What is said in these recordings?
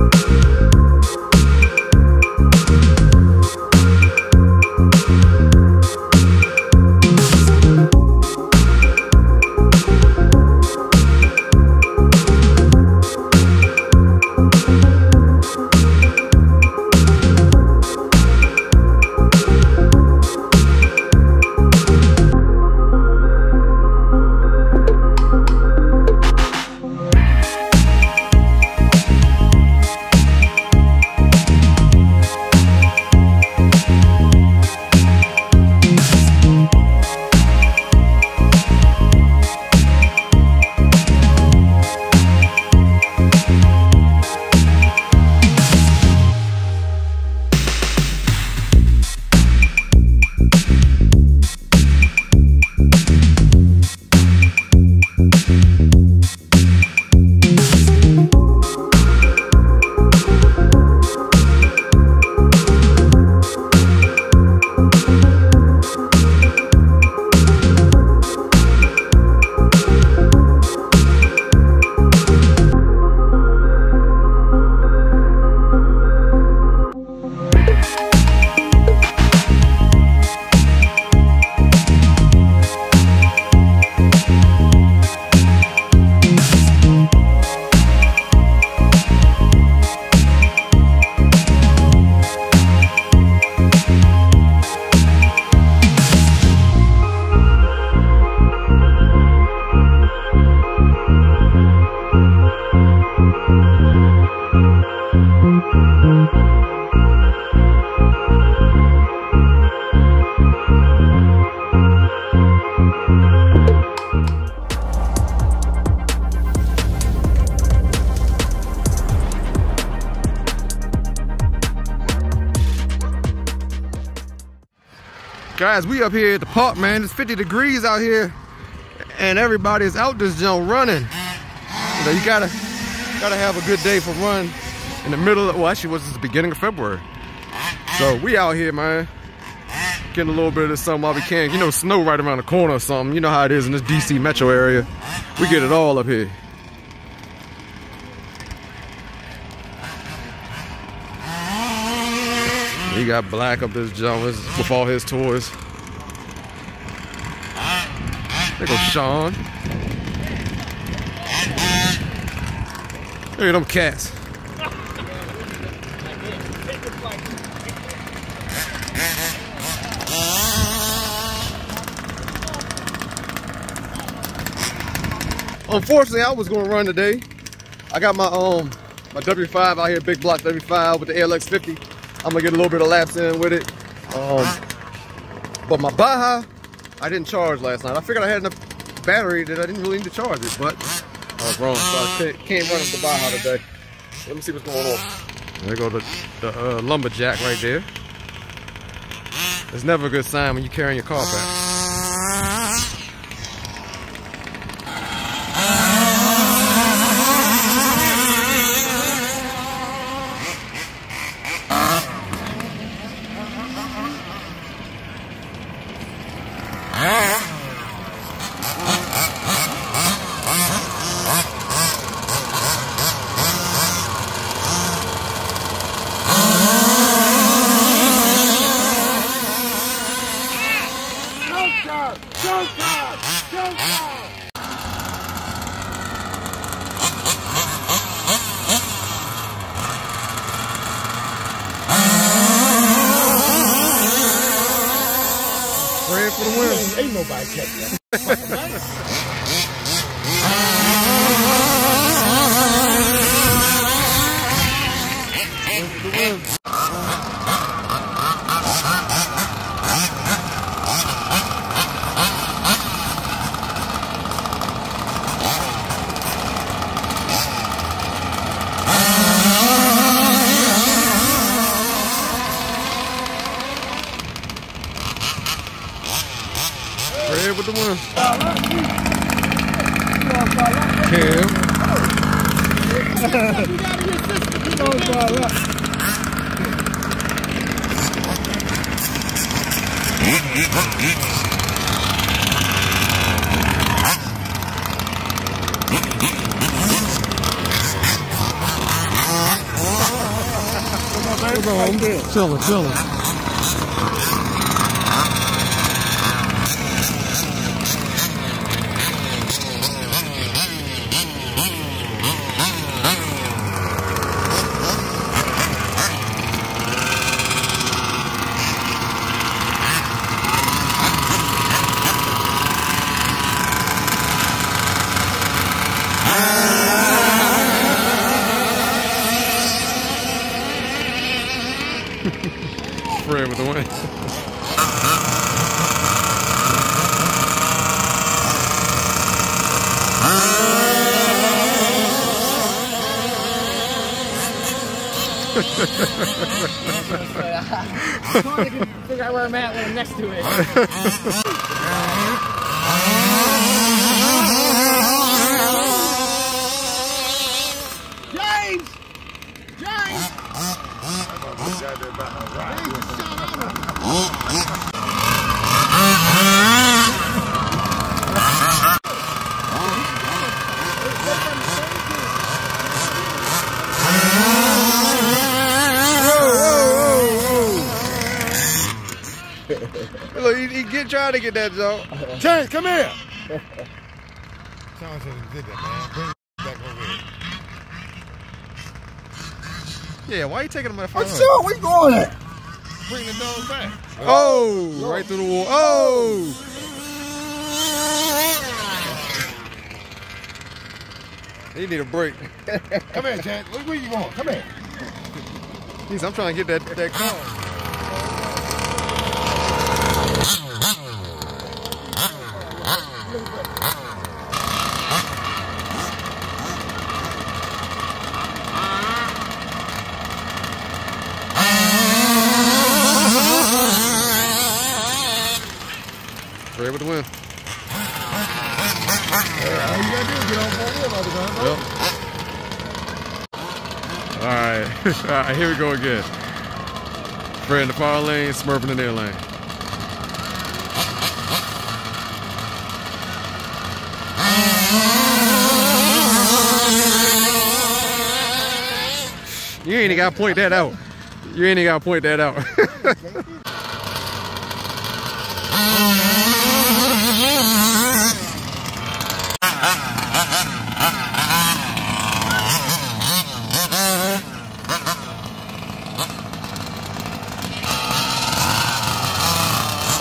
Thank Guys, we up here at the park, man. It's 50 degrees out here, and everybody's out this jump running. You you gotta gotta have a good day for run in the middle of, well, actually, was the beginning of February. So we out here, man. Getting a little bit of the sun while we can. You know, snow right around the corner or something. You know how it is in this DC metro area. We get it all up here. He got black up his jumpers with all his toys. There goes Sean. Look at them cats. Unfortunately, I was going to run today. I got my um my W5 out here, big block W5 with the ALX50. I'm gonna get a little bit of laps in with it. Um, but my Baja, I didn't charge last night. I figured I had enough battery that I didn't really need to charge it, but I was wrong. So I can't, run the Baja today. Let me see what's going on. There go the, the uh, lumberjack right there. It's never a good sign when you're carrying your car back. For the win. Ain't nobody catch that. Fred with the win. Cam. Hey, bro, I'm chilling, chilling. The win. I'm trying to figure out where I'm at when I'm next to it. James! James! Look, he, he get trying to get that joke. James, come here. Someone said he did that, man. Bring back over here. Yeah, why you taking him that far? What's up? Where you going at? Bring the dog back. Oh, right through the wall. Oh. He need a break. Come here. Where, where you going? Come here. Jeez, I'm trying to get that that car. Fred with the win. All you gotta do is get on four wheel all the time, bro. Yep. All right. All right, here we go again. Fred in the far lane, Smurf in the near lane. You ain't even got to point that out. You ain't even got to point that out.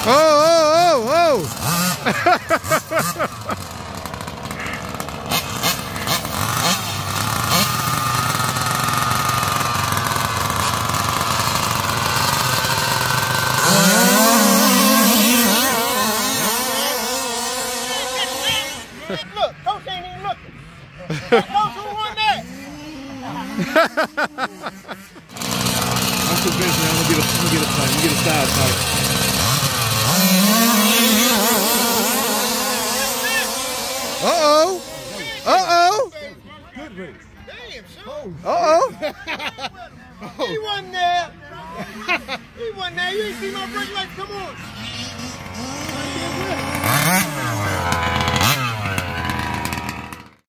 oh, oh, oh, oh. Look, Coach ain't even looking. Coach, who won that? I'm convinced, man. I'm gonna get a, I'm gonna get a fight. I'm gonna get a side fight. Uh-oh. Uh-oh. Damn, son. Uh-oh. He wasn't there. he wasn't there. You ain't see my brake lights. Come on. Uh-huh.